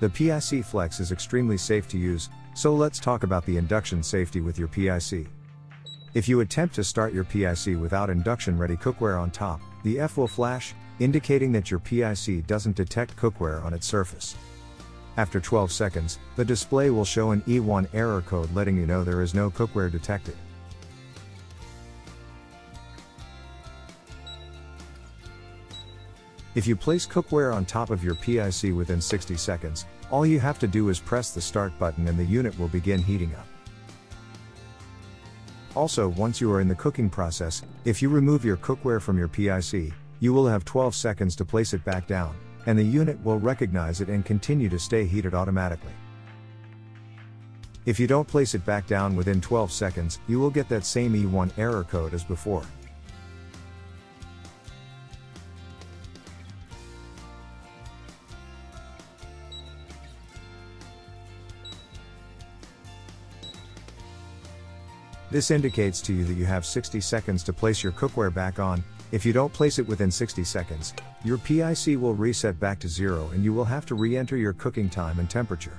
The PIC Flex is extremely safe to use, so let's talk about the induction safety with your PIC. If you attempt to start your PIC without induction ready cookware on top, the F will flash, indicating that your PIC doesn't detect cookware on its surface. After 12 seconds, the display will show an E1 error code letting you know there is no cookware detected. If you place cookware on top of your PIC within 60 seconds, all you have to do is press the start button and the unit will begin heating up. Also, once you are in the cooking process, if you remove your cookware from your PIC, you will have 12 seconds to place it back down, and the unit will recognize it and continue to stay heated automatically. If you don't place it back down within 12 seconds, you will get that same E1 error code as before. This indicates to you that you have 60 seconds to place your cookware back on. If you don't place it within 60 seconds, your PIC will reset back to zero and you will have to re enter your cooking time and temperature.